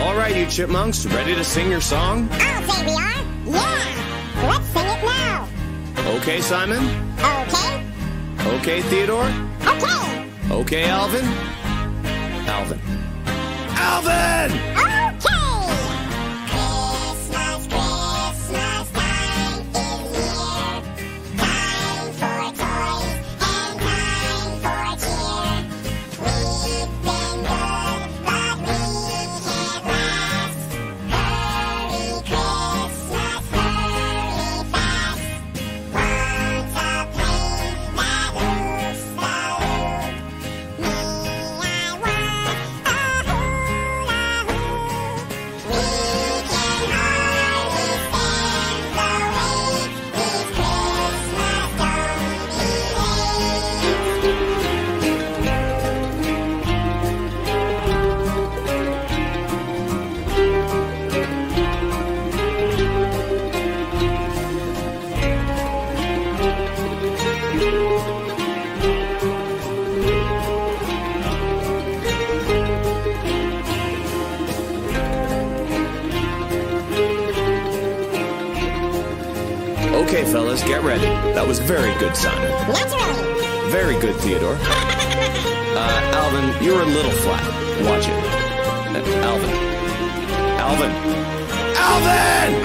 All right, you chipmunks, ready to sing your song? I'll say we are. Yeah. Let's sing it now. Okay, Simon? Okay. Okay, Theodore? Okay. Okay, Alvin? Alvin. Alvin! Okay, fellas, get ready. That was very good, Simon. Naturally. Very good, Theodore. Uh, Alvin, you're a little flat. Watch it. Uh, Alvin. Alvin. Alvin!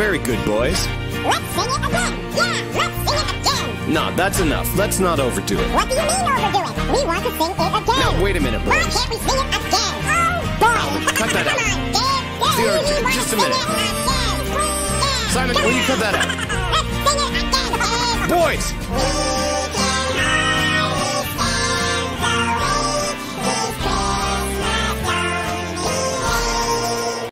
Very good, boys. Let's sing it again. Yeah, let's sing it again. No, that's enough. Let's not overdo it. What do you mean overdo it? We want to sing it again. Now, wait a minute, Why boys. can't we sing it again? Oh, boy. cut that Come out. on, Dave. Theo, We ju- wanna just a minute. again. Yeah, Simon, will you cut that out? Let's sing it again. Boys! We